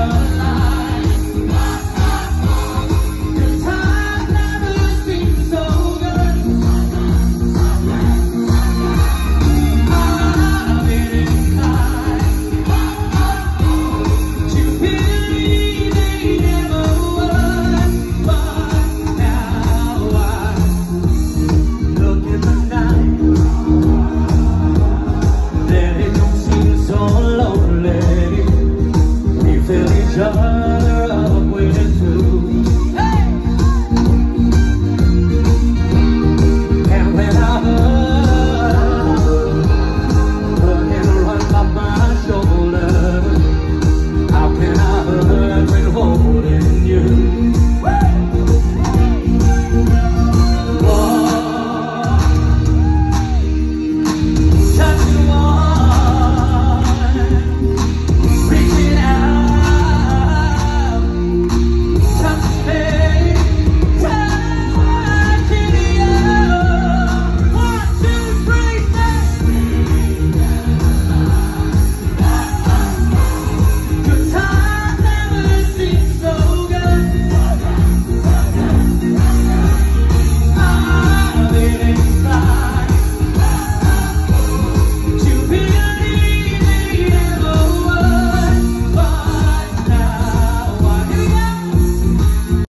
love.